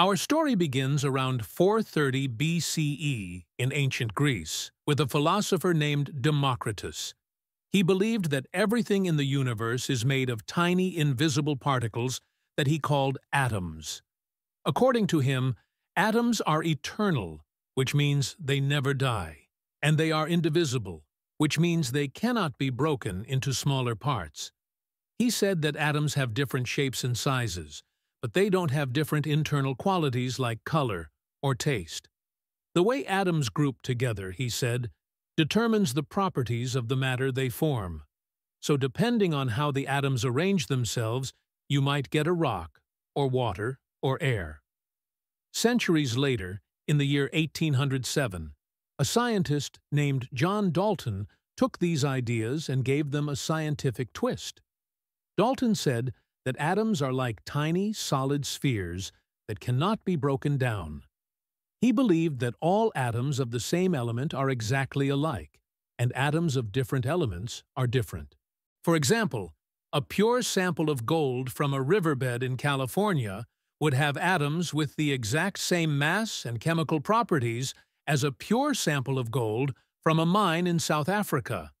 Our story begins around 430 BCE in ancient Greece with a philosopher named Democritus. He believed that everything in the universe is made of tiny invisible particles that he called atoms. According to him, atoms are eternal, which means they never die, and they are indivisible, which means they cannot be broken into smaller parts. He said that atoms have different shapes and sizes, but they don't have different internal qualities like color or taste. The way atoms group together, he said, determines the properties of the matter they form. So depending on how the atoms arrange themselves, you might get a rock, or water, or air. Centuries later, in the year 1807, a scientist named John Dalton took these ideas and gave them a scientific twist. Dalton said that atoms are like tiny, solid spheres that cannot be broken down. He believed that all atoms of the same element are exactly alike, and atoms of different elements are different. For example, a pure sample of gold from a riverbed in California would have atoms with the exact same mass and chemical properties as a pure sample of gold from a mine in South Africa.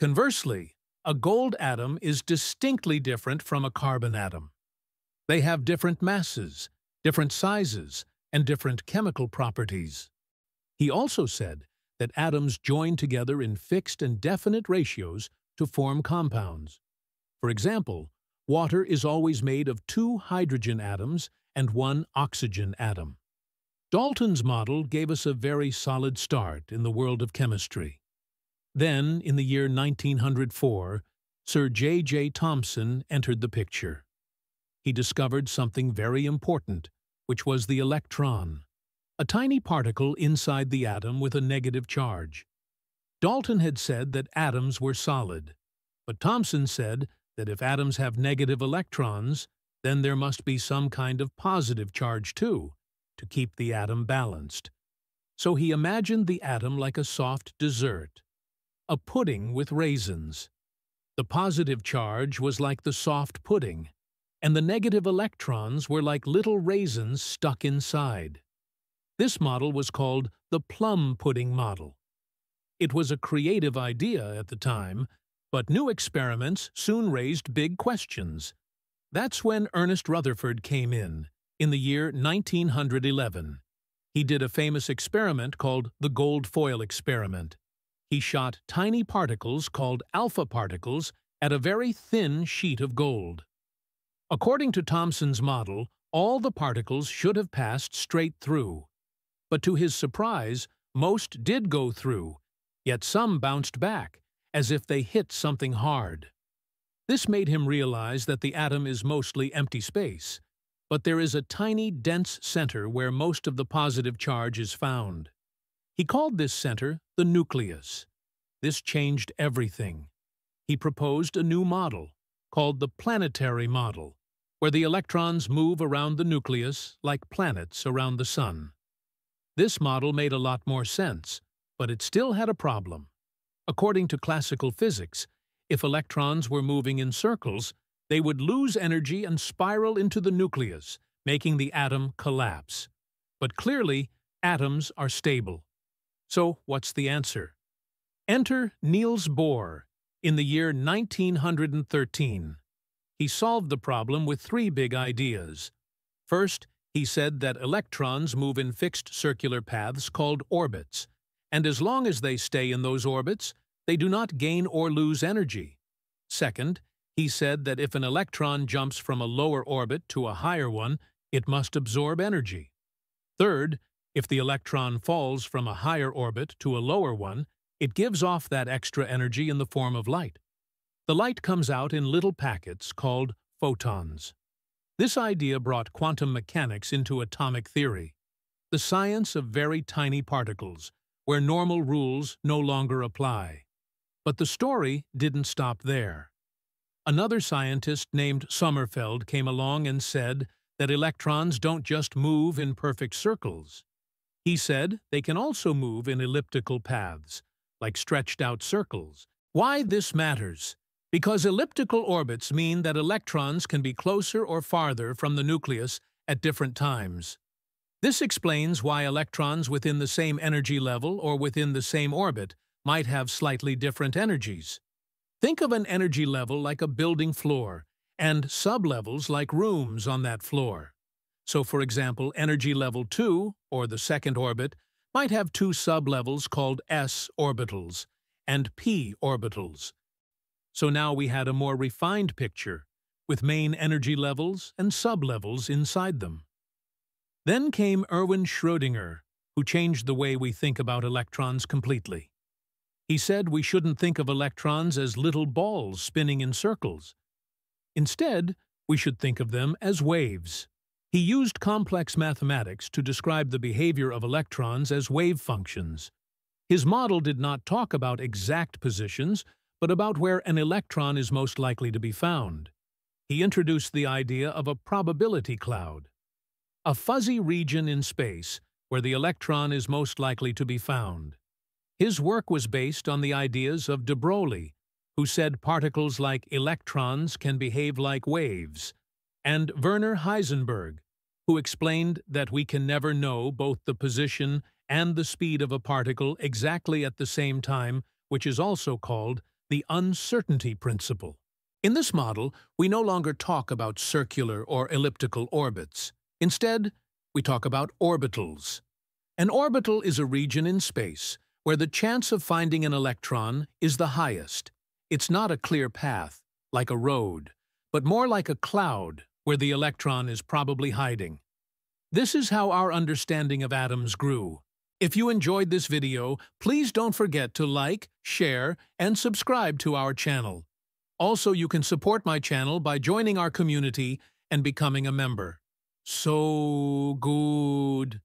Conversely, a gold atom is distinctly different from a carbon atom. They have different masses, different sizes, and different chemical properties. He also said that atoms join together in fixed and definite ratios to form compounds. For example, water is always made of two hydrogen atoms and one oxygen atom. Dalton's model gave us a very solid start in the world of chemistry. Then, in the year 1904, Sir J. J. Thomson entered the picture. He discovered something very important, which was the electron, a tiny particle inside the atom with a negative charge. Dalton had said that atoms were solid, but Thomson said that if atoms have negative electrons, then there must be some kind of positive charge too, to keep the atom balanced. So he imagined the atom like a soft dessert, a pudding with raisins. The positive charge was like the soft pudding, and the negative electrons were like little raisins stuck inside. This model was called the plum pudding model. It was a creative idea at the time, but new experiments soon raised big questions. That's when Ernest Rutherford came in, in the year 1911. He did a famous experiment called the gold foil experiment he shot tiny particles called alpha particles at a very thin sheet of gold. According to Thomson's model, all the particles should have passed straight through. But to his surprise, most did go through, yet some bounced back, as if they hit something hard. This made him realize that the atom is mostly empty space, but there is a tiny, dense center where most of the positive charge is found. He called this center the nucleus. This changed everything. He proposed a new model, called the planetary model, where the electrons move around the nucleus like planets around the sun. This model made a lot more sense, but it still had a problem. According to classical physics, if electrons were moving in circles, they would lose energy and spiral into the nucleus, making the atom collapse. But clearly, atoms are stable. So what's the answer? Enter Niels Bohr in the year 1913. He solved the problem with three big ideas. First, he said that electrons move in fixed circular paths called orbits, and as long as they stay in those orbits, they do not gain or lose energy. Second, he said that if an electron jumps from a lower orbit to a higher one, it must absorb energy. Third, if the electron falls from a higher orbit to a lower one, it gives off that extra energy in the form of light. The light comes out in little packets called photons. This idea brought quantum mechanics into atomic theory, the science of very tiny particles, where normal rules no longer apply. But the story didn't stop there. Another scientist named Sommerfeld came along and said that electrons don't just move in perfect circles. He said they can also move in elliptical paths, like stretched out circles. Why this matters? Because elliptical orbits mean that electrons can be closer or farther from the nucleus at different times. This explains why electrons within the same energy level or within the same orbit might have slightly different energies. Think of an energy level like a building floor, and sublevels like rooms on that floor. So for example, energy level 2, or the second orbit, might have two sublevels called s orbitals and p orbitals. So now we had a more refined picture, with main energy levels and sublevels inside them. Then came Erwin Schrödinger, who changed the way we think about electrons completely. He said we shouldn't think of electrons as little balls spinning in circles. Instead, we should think of them as waves. He used complex mathematics to describe the behavior of electrons as wave functions. His model did not talk about exact positions, but about where an electron is most likely to be found. He introduced the idea of a probability cloud, a fuzzy region in space where the electron is most likely to be found. His work was based on the ideas of de Broglie, who said particles like electrons can behave like waves, and Werner Heisenberg, who explained that we can never know both the position and the speed of a particle exactly at the same time, which is also called the uncertainty principle. In this model, we no longer talk about circular or elliptical orbits. Instead, we talk about orbitals. An orbital is a region in space where the chance of finding an electron is the highest. It's not a clear path, like a road, but more like a cloud where the electron is probably hiding. This is how our understanding of atoms grew. If you enjoyed this video, please don't forget to like, share, and subscribe to our channel. Also, you can support my channel by joining our community and becoming a member. So good.